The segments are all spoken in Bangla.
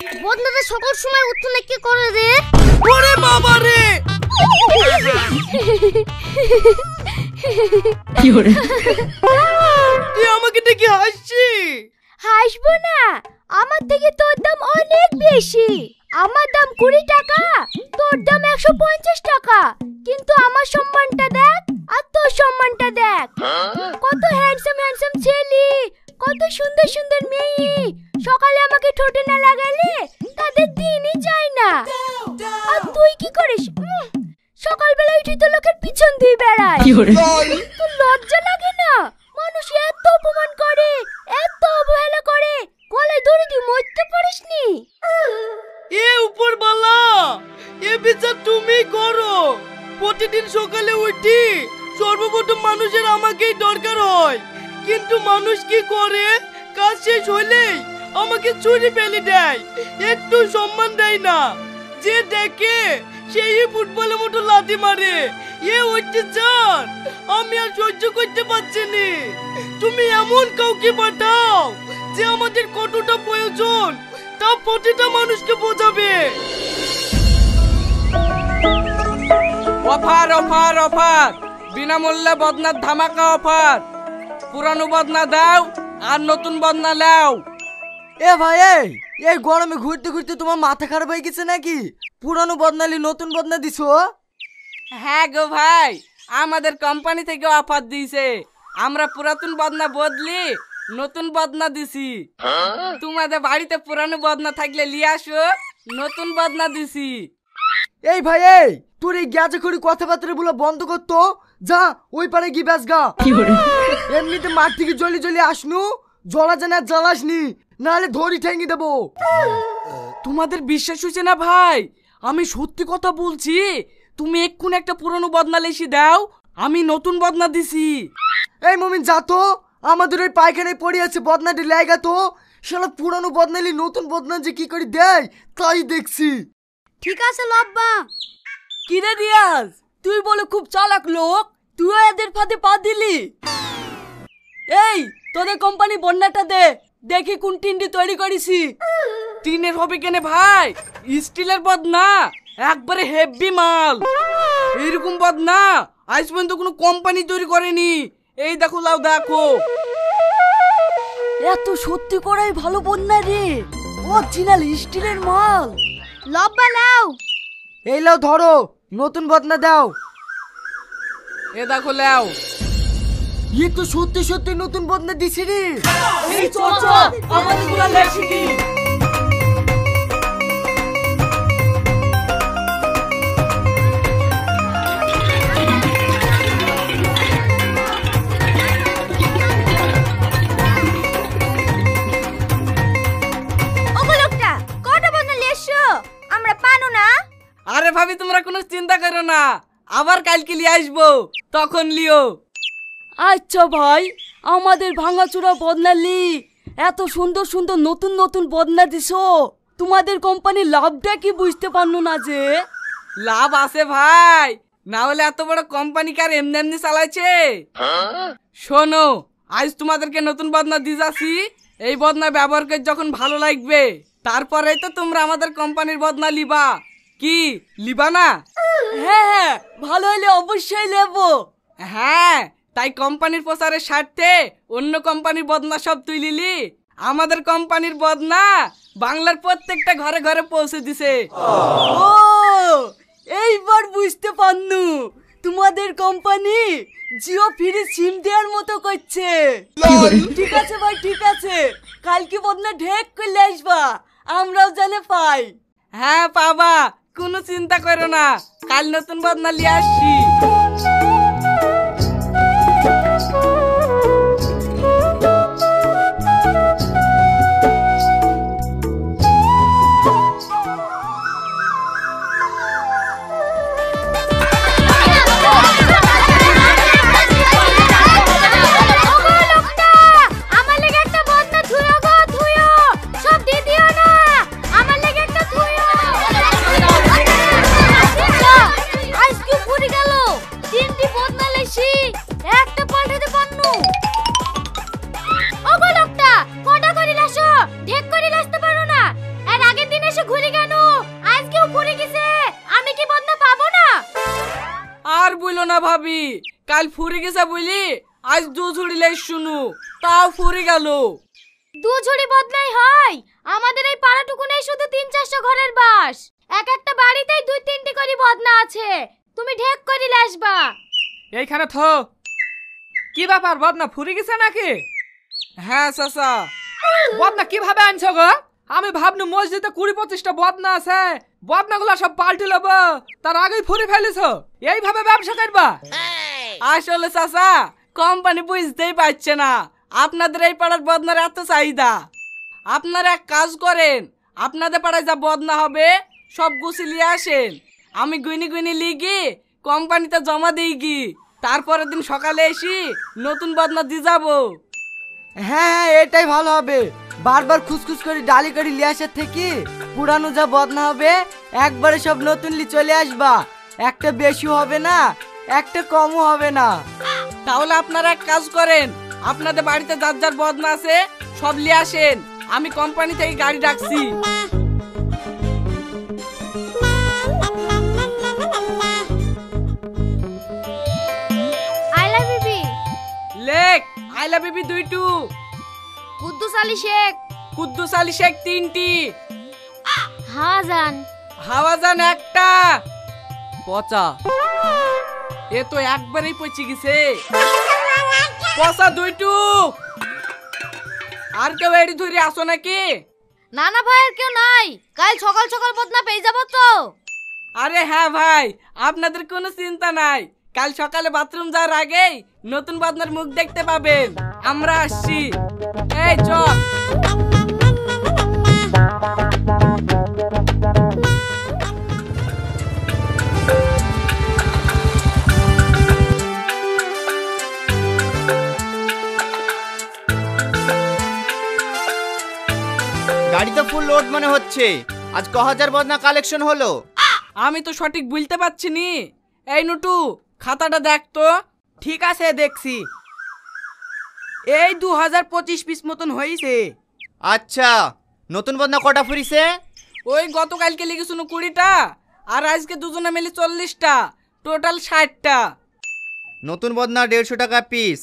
বদনাটা সকল সময় উঠতে কি করে রে? ওরে বাবা রে! কি ওরে তুই আমাকে দেখে হাসছি। হাসবো না। আমার থেকে তোর দাম অনেক বেশি। আমার দাম কুড়ি টাকা তোর দাম একশো পঞ্চাশ টাকা। কিন্তু আমার সম্মানটা দেখ আর তোর সম্মানটা দেখ। কত হ্যান্ডসাম হ্যান্ডসাম ছেলে। কত সুন্দর সুন্দর মেয়ে। সকালে আমাকে ঠোঁটে না লাগালে তাদের দিনই যায় না। আর তুই কি করিস? সকালবেলা উঠে তো লোকের পিছন দিয়ে বেড়ায়। তোর লজ্জা লাগে না? মানুষ এত অপমান করে এত অবহেলা করে গলায় দড়ি দিয়ে মরতে পারিসনি এ উপর বালা এ বিচার তুমি করো। প্রতিদিন সকালে উঠি সর্বপ্রথম মানুষের আমাকেই দরকার হয়। কিন্তু মানুষ কি করে? কাজ শেষ হলেই আমাকে ছুরি ফেলে দেয়। একটু সম্মান দেয় না। যে দেখে সেই ফুটবলের মতো লাথি মারে। এ অত্যাচার! আমি আর সহ্য করতে পারছি না। তুমি এমন কাউকে পাঠাও যে আমাদের কতটা প্রয়োজন, তা প্রতিটা মানুষকে বোঝাবে। Offer offer offer. বিনামূল্যে বদনার ধামাকা অফার। পুরানো বদনা দাও আর নতুন বদনা লাও। এ ভাই এই এই গরমে ঘুরতে ঘুরতে তোমার মাথা খারাপ হয়ে গেছে নাকি? পুরানো বদনালি নতুন বদনা দিছো? হ্যাঁ গো ভাই আমাদের কোম্পানি থেকে অফার দিয়েছে। আমরা পুরাতন বদনা বদলি নতুন বদনা দিছি। তোমাদের বাড়িতে পুরানো বদনা থাকলে লিয়ে আসো নতুন বদনা দিছি। এই ভাই এই তোর এই গ্যাজে করে কথাবার্তা বলে বন্ধ করতো যা ওই পারে গিয়ে ব্যাস গা। এমনিতে মাঠ থেকে জলি জলি আসনু? জলা জানা জ্বালাসনি নাহলে ধরি ঠেঙ্গি দেবো। তোমাদের বিশ্বাস হচ্ছে না ভাই? আমি সত্যি কথা বলছি তুমি এক্ষুনি একটা পুরনো বদনা লেসি দাও আমি নতুন বদনা দিছি। এই মমিন যা তো। আমাদের ওই পায়খানায় পড়ে আছে বদনাটি লেগা তো। শালা পুরানো বদনালি নতুন বদনা যে কি করে দেয় তাই দেখছি। ঠিক আছে লব্বা। কিরে রিয়াজ? তুই বলে খুব চালাক লোক তুই এদের ফাঁদে পা দিলি? এই তোদের কোম্পানি বন্যাটা দে। দেখি কোন টিনটি তৈরি করেছি। টিনের হবে কেনে ভাই? স্টিলের পদ না একবারে হেভি মাল। এইরকম বদনা। আজ পর্যন্ত কোনো কোম্পানি তৈরি করেনি। এই দেখো লাও দেখো। এত সত্যি করাই ভালো বন্যা রে। অরিজিনাল স্টিলের মাল। লব্বা নাও এই লাও ধরো। নতুন বদনা দাও। এ দেখো লাও। ইয়ে তো সত্যি সত্যি নতুন বদনা দিছি রে। এই আমাদের লেখি আরে ভাবি তোমরা কোনো চিন্তা করো না। আবার কালকে নিয়ে আসব তখন লিও। আচ্ছা ভাই আমাদের ভাঙাচোরা বদনালি এত সুন্দর সুন্দর নতুন নতুন বদনা দিছো। তোমাদের কোম্পানির লাভটা কি বুঝতে পারল না যে? লাভ আছে ভাই। না হলে এত বড় কোম্পানি কার এমনি এমনি চালাইছে? শোনো আজ তোমাদেরকে নতুন বদনা দিয়ে যাচ্ছি। এই বদনা ব্যবহার করে যখন ভালো লাগবে তারপরেই তো তোমরা আমাদের কোম্পানির বদনা লিবা কি লিবা না? হ্যাঁ হ্যাঁ ভালো হলে অবশ্যই নেব। হ্যাঁ তাই কোম্পানির প্রচারের স্বার্থে অন্য কোম্পানির বদনা সব তুই লিলি আমাদের কোম্পানির বদনা বাংলার প্রত্যেকটা ঘরে ঘরে পৌঁছে দিছে। ও এইবার বুঝতে পারনু তোমাদের কোম্পানি জিও ফ্রি সিম দেওয়ার মতো করছে। ঠিক আছে ভাই ঠিক আছে। কালকে বদনা ঢেক করলে আসবা আমরাও জানে পাই। হ্যাঁ পাবা কোনো চিন্তা করো না। কাল নতুন বদনা নিয়ে আসছি। ভাবি কাল ফুরে গেছে বুঝলি? আজ দু ঝুড়িলে শুনু তাও ফুরে গেল। দু ঝুড়ি বদলাই হয়। আমাদের এই পাড়াটুকু নেই শুধু তিন চারশো ঘরের বাস। এক একটা বাড়িতেই দুই তিনটি করে বদনা আছে। তুমি ঢেক করে আসবা। এইখানে থো। কি ব্যাপার বদনা ফুরে গেছে নাকি? হ্যাঁ চাচা। বদনা কীভাবে আনছো গো? আমি ভাবনু মসজিদে কুড়ি পঁচিশটা বদনা আছে। বদনাগুলো সব পাল্টে লব। তার আগেই ফুরে ফেলেছ এইভাবে ব্যবসা করবা? আসলে চাচা, কোম্পানি বুঝতেই পারছে না। আপনাদের এই পাড়ার বদনার এত চাহিদা। আপনারা এক কাজ করেন, আপনাদের পাড়ায় যা বদনা হবে, সব গুছিয়ে আসেন। আমি গুইনি গুইনি লিগি, কোম্পানিতে জমা দিই গি। তারপরের দিন সকালে এসি নতুন বদনা দিয়ে যাব। হ্যাঁ হ্যাঁ এটাই ভালো হবে। বারবার খুসখুস করে ডালি করে লিয়ে আসার থেকে পুরানো যা বদনা হবে একবারে সব নতুন লি চলে আসবা। একটা বেশি হবে না একটা কমও হবে না। তাহলে আপনারা এক কাজ করেন আপনাদের বাড়িতে যার যার বদনা আছে সব নিয়ে আসেন। আমি কোম্পানি থেকে গাড়ি ডাকছি। I love you B. Lake I love লেখ বি দুই দুইটু কুদ্দুস আলী শেখ। কুদ্দুস আলী শেখ তিনটি। হ্যাঁ জান। হাওয়াজান একটা। পচা। এ তো একবারেই পচে গেছে। পচা দুইটু। আর কেউ এড়ি ধরে আসো নাকি? নানা ভাইয়ের কেউ নাই। কাল সকাল সকাল বদনা পেয়ে যাব তো। আরে হ্যাঁ ভাই আপনাদের কোনো চিন্তা নাই। কাল সকালে বাথরুম যাওয়ার আগেই নতুন বদনার মুখ দেখতে পাবেন। আমরা আসছি। এই চল গাড়ি তো ফুল লোড মনে হচ্ছে। আজ ক হাজার বদনা কালেকশন হলো? আমি তো সঠিক বুঝতে পারছি নি। এই নুটু খাতাটা দেখ তো। ঠিক আছে দেখছি। এই দু হাজার পঁচিশ পিস মতন হয়েছে আচ্ছা নতুন বদনা কটা ফুরিছে? ওই গতকালকে লিখেছিল কুড়িটা আর আজকে দুজনে মিলে চল্লিশটা টোটাল ষাটটা। নতুন বদনা দেড়শো টাকা পিস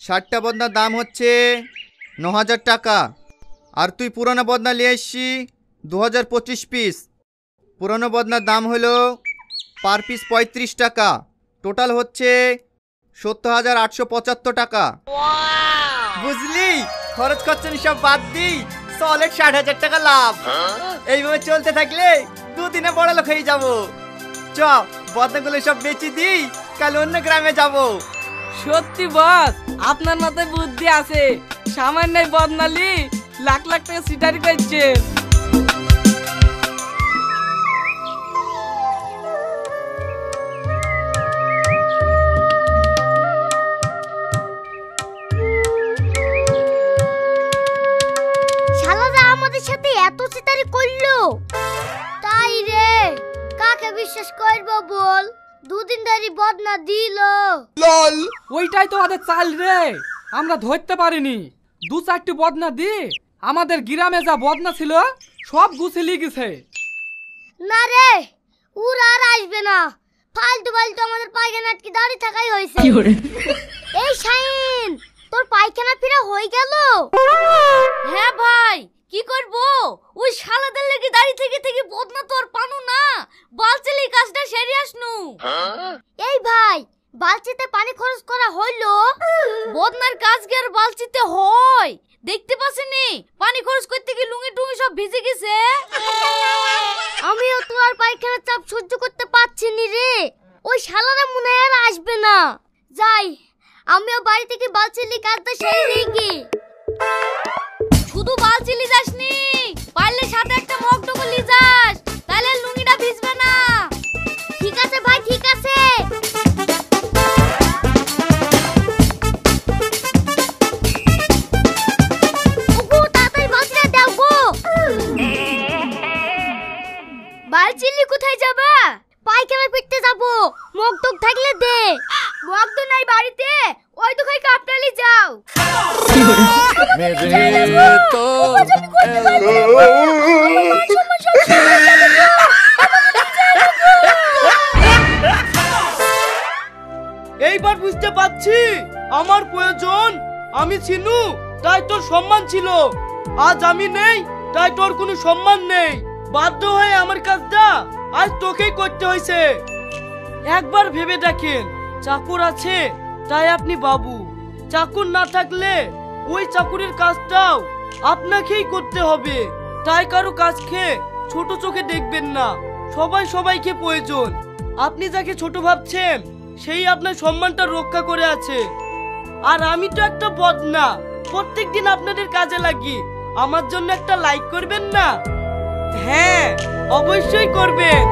ষাটটা বদনার দাম হচ্ছে ন হাজার টাকা। আর তুই পুরনো বদনা নিয়ে এসছি দু হাজার পঁচিশ পিস পুরনো বদনার দাম হলো পার পিস পঁয়ত্রিশ টাকা। টোটাল হচ্ছে সত্তর হাজার আটশো পঁচাত্তর টাকা। বুঝলি? খরচ খরচনি সব বাদ দি সলিড ষাট হাজার টাকা লাভ। এইভাবে চলতে থাকলে দুদিনে বড় লোক হয়ে যাব। চ বদনাগুলো সব বেচি দিই। কাল অন্য গ্রামে যাব। সত্যি বস আপনার মাথায় বুদ্ধি আছে। সামান্য বদনালি লাখ লাখ টাকা সিটারি করছেন এত চিতারি করল? তাই রে। কাকে বিশ্বাস করব বল? দুদিন ধরে বদনা দিল। লল! ওইটাই তো ওদের চাল রে। আমরা ধরতে পারিনি। দু চারটি বদনা দি আমাদের গ্রামে যা বদনা ছিল সব গুছিয়ে গেছে। না রে ওরা আর আসবে না। ফালতু ফালতু আমাদের পায়খানা আটকে দাঁড়িয়ে থাকাই হয়েছে। এই শাইন তোর পায়খানা ফিরা হয়ে গেল? হ্যাঁ ভাই কি করব? ওই শালাদের লেগে দাঁড়িয়ে থেকে থেকে বদনা তোর পানু না। বালচিলি কাজটা সেরে আসনু। এই ভাই বালচিতে পানি খরচ করা হইল? বদনার কাজ কি আর বালচিতে হয়? দেখতে বাড়িতে? ওই তো খাই কাপটালি যাও। এইবার বুঝতে পারছি আমার প্রয়োজন। আমি ছিনু তাই তোর সম্মান ছিল। আজ আমি নেই তাই তোর কোনো সম্মান নেই। বাধ্য হয়ে আমার কাজটা আজ তোকেই করতে হয়েছে। একবার ভেবে দেখেন চাকর আছে তাই আপনি বাবু, চাকর না থাকলে ওই চাকুরের কাজটাও আপনাকেই করতে হবে। তাই কারও কাজ খেয়ে ছোট চোখে দেখবেন না। সবাই সবাইকে প্রয়োজন। আপনি যাকে ছোট ভাবছেন, সেই আপনার সম্মানটা রক্ষা করে আছে। আর আমি তো একটা পদ না প্রত্যেক দিন আপনাদের কাজে লাগি। আমার জন্য একটা লাইক করবেন না? হ্যাঁ অবশ্যই করবেন।